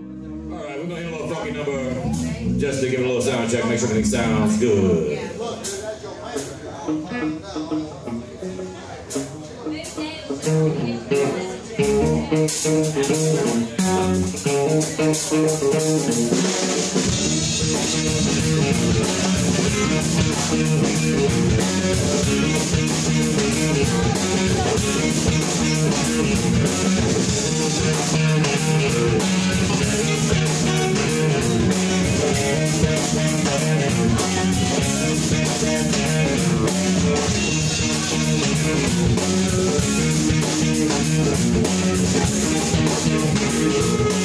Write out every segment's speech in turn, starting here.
All right, we're gonna hit a little funky number just to give it a little sound check, make sure everything sounds good. All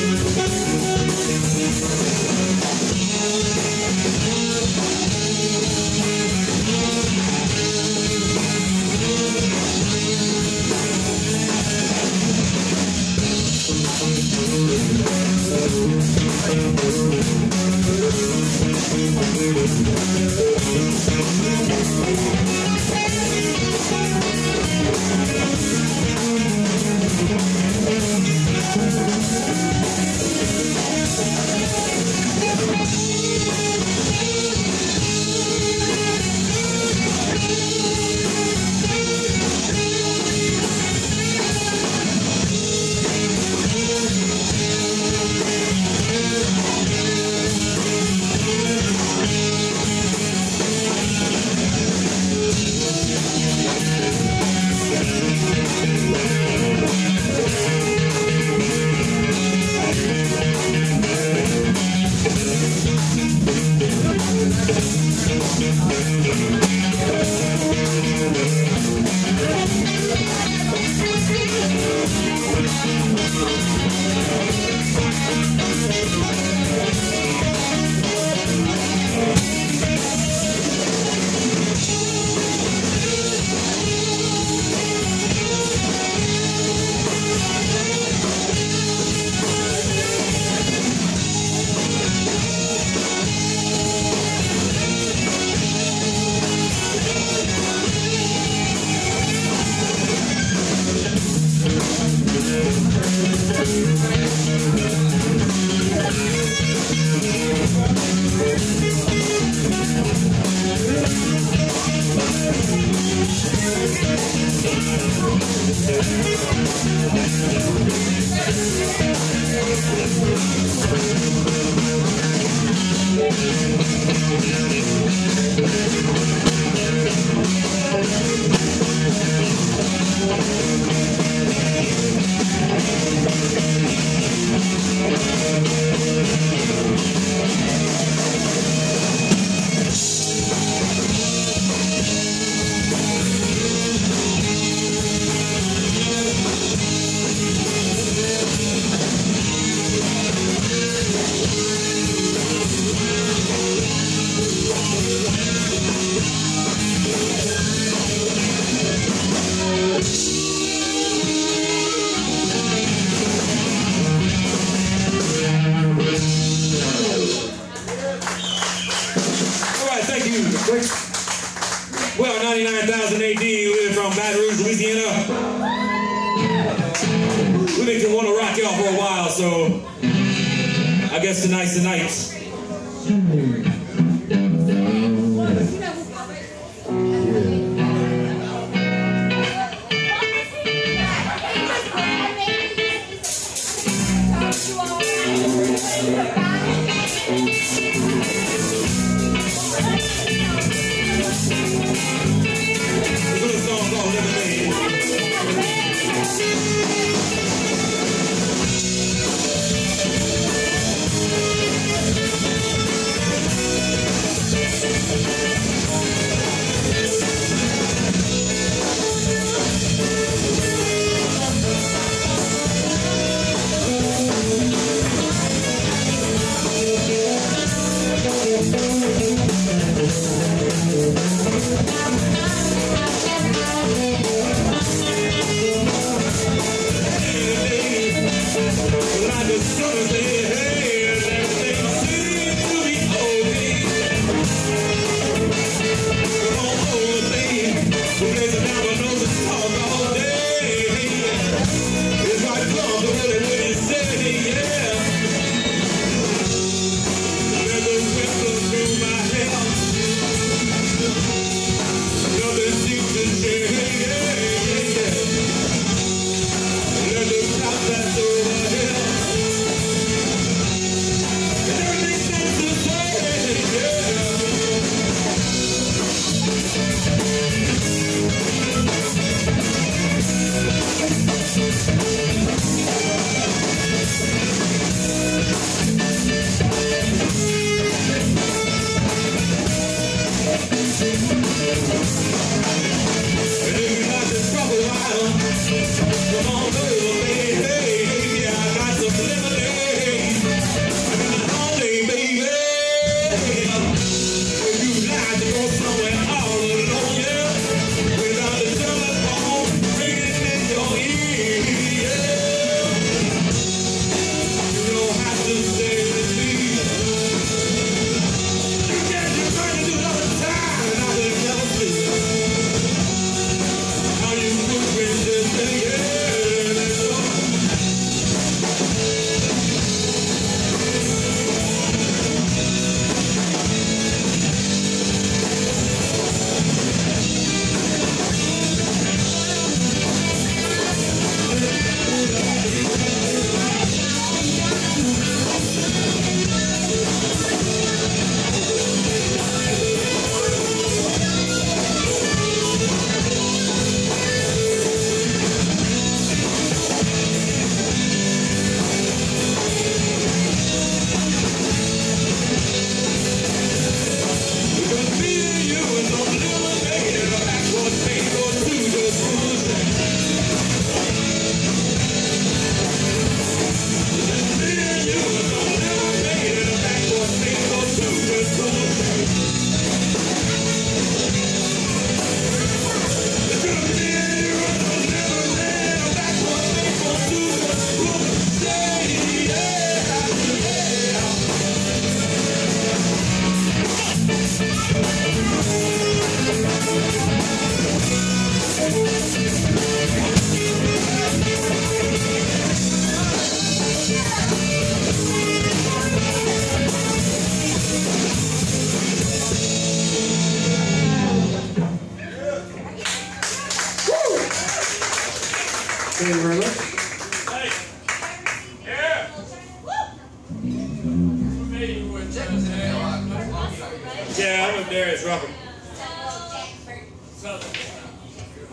Yeah, I know Darius Rucker.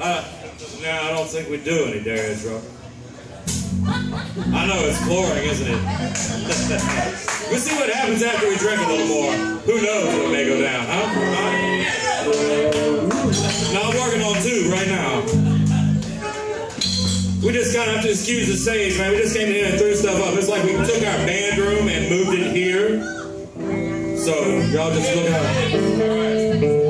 Uh, no, I don't think we do any Darius Rucker. I know it's flooring, isn't it? we'll see what happens after we drink a little more. Who knows what may go down, huh? Now I'm working on two right now. We just kind of have to excuse the stage, man. We just came in and threw stuff up. It's like we took our band room and moved it here. So y'all just look out.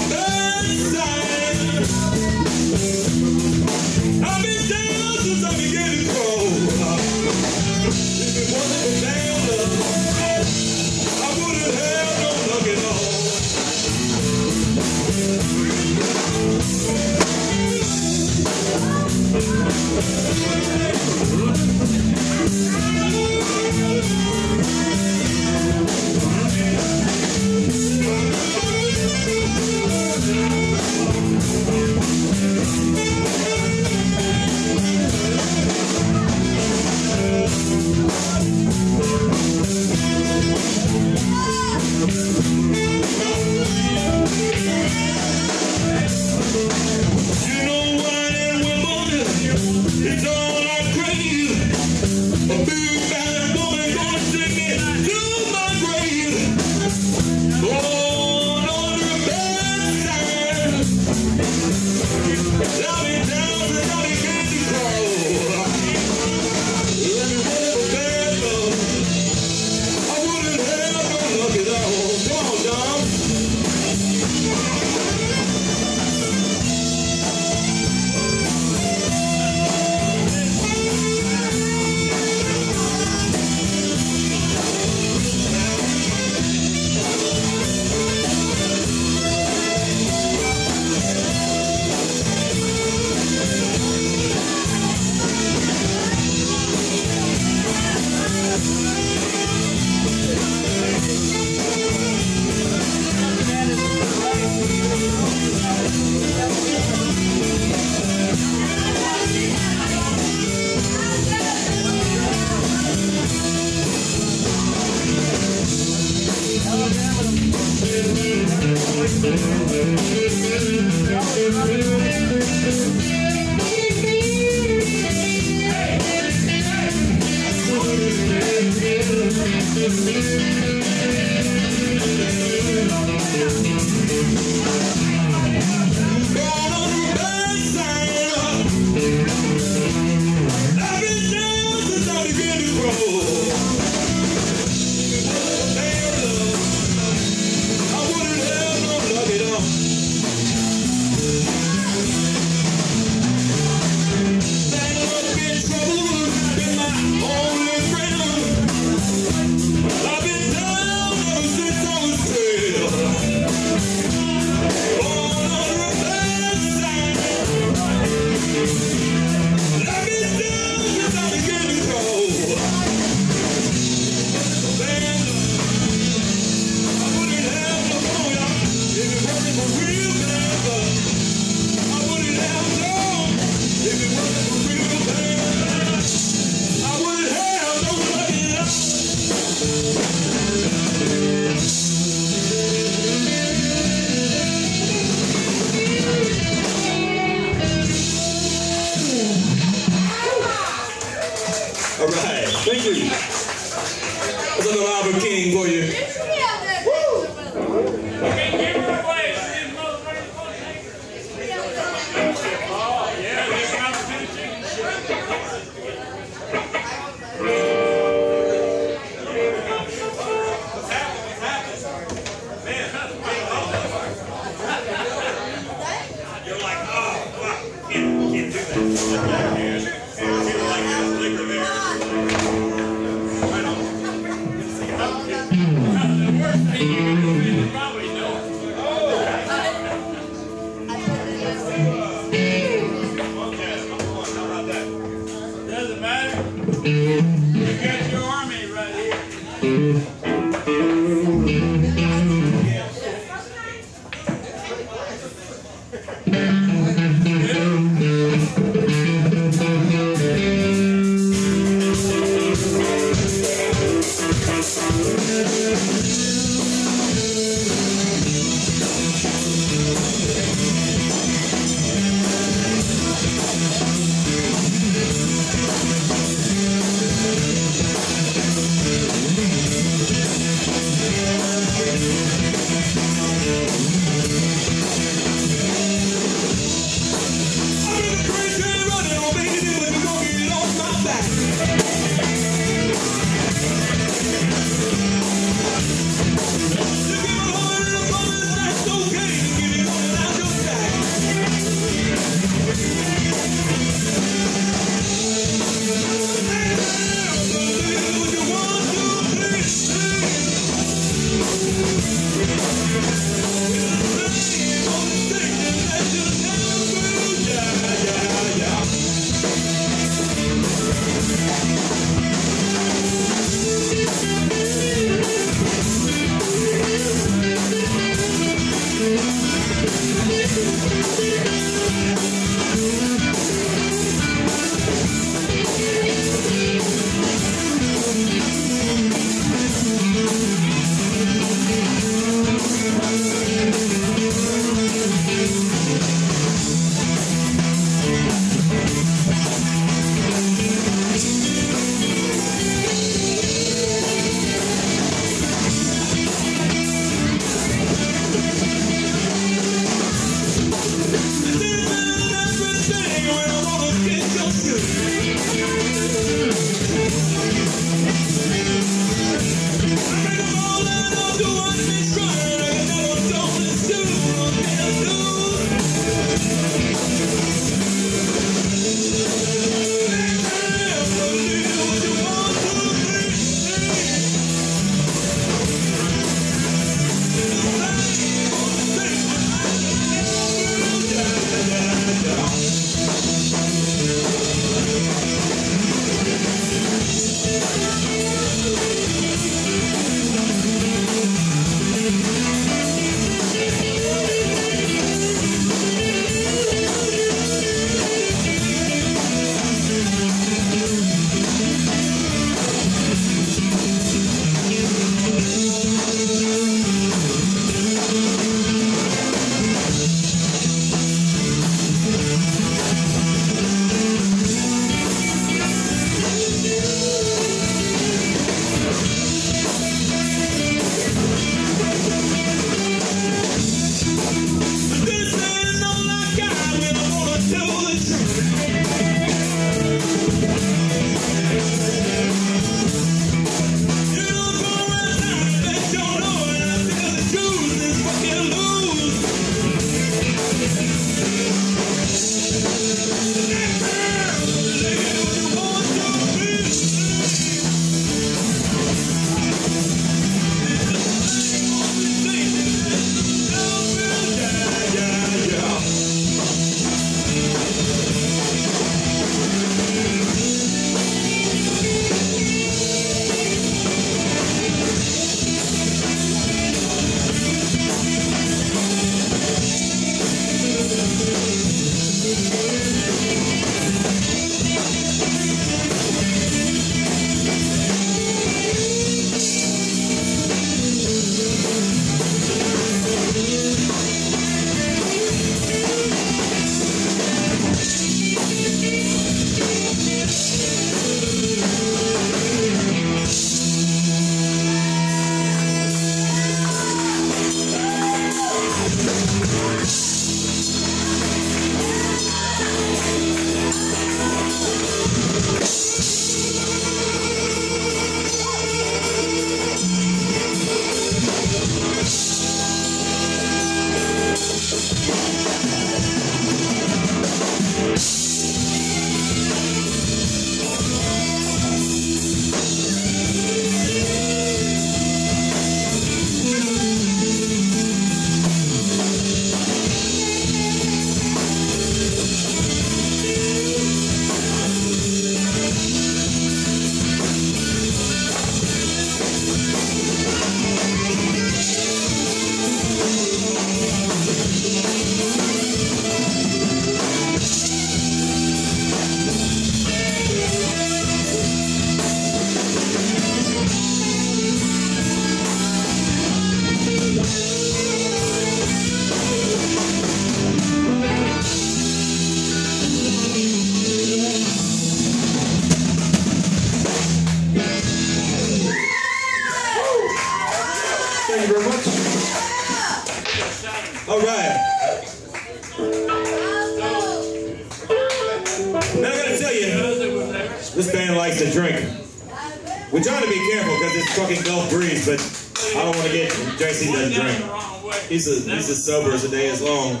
Sober as the day is long.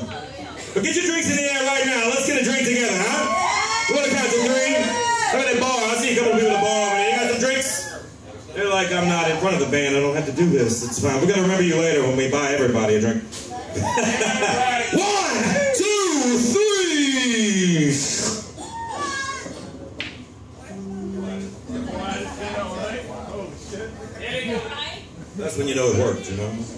But get your drinks in the air right now. Let's get a drink together, huh? You want to count to three? Come at that bar. I see a couple people at the bar over there. You got some drinks? They're like, I'm not in front of the band. I don't have to do this. It's fine. We're going to remember you later when we buy everybody a drink. One, two, three. That's when you know it worked, you know?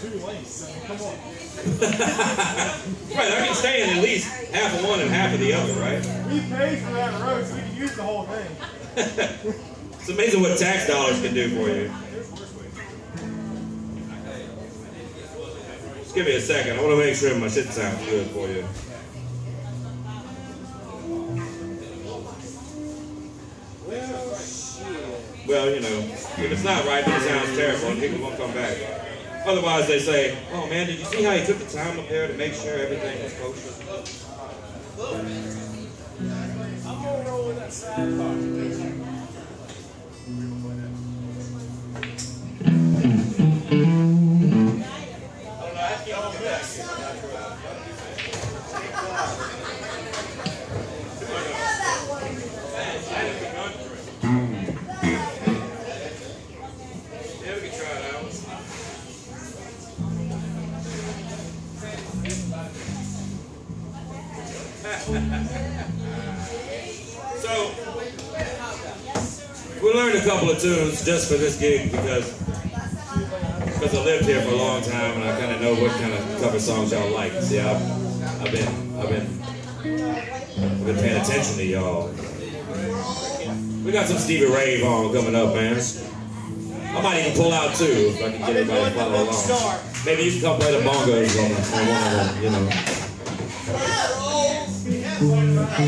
two lanes, son. Come on. Right, I can stay in at least half of one and half of the other, right? We paid for that road, so we can use the whole thing. It's amazing what tax dollars can do for you. Just give me a second. I want to make sure my shit sounds good for you. Well, you know, if it's not right, then it sounds terrible, and people won't come back. Otherwise, they say, "Oh man, did you see how he took the time up there to make sure everything was kosher?" I'm gonna roll with that side so, we learned a couple of tunes just for this gig because because I lived here for a long time and I kind of know what kind of cover songs y'all like. See, I've, I've been I've been I've been paying attention to y'all. We got some Stevie Ray Vaughan coming up, man. I might even pull out too if I can get everybody to follow along. Maybe you can come play the bongos on, on one of them, you know. When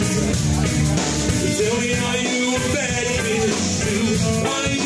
Tell me, are you a bad bitch too?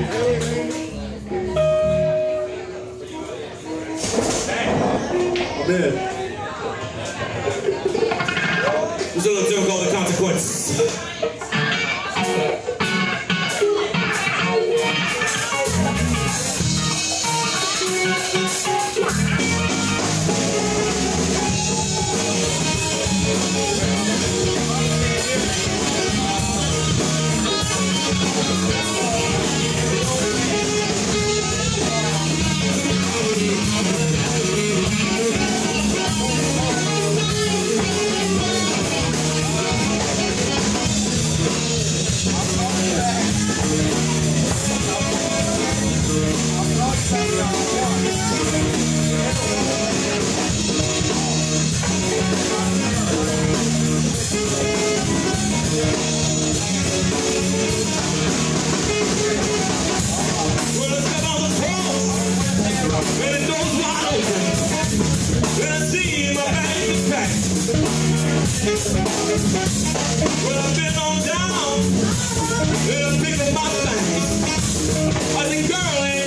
Amen. What's up, Well, I've been on down, yeah, picking my things. I said, girl,